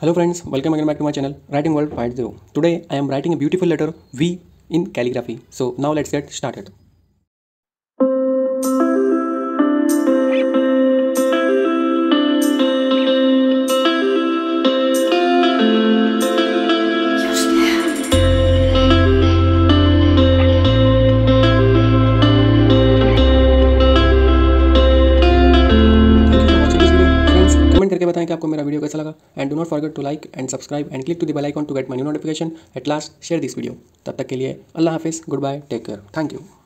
Hello friends, welcome again back to my channel Writing World 5.0. Today I am writing a beautiful letter V in calligraphy. So now let's get started. करके बताएँ कि आपको मेरा video कैसा लगा। And do not forget to like and subscribe and click to the bell icon to get my new notification at last share this video तब तक के लिए अल्लाह हाफिज़ good bye take care thank you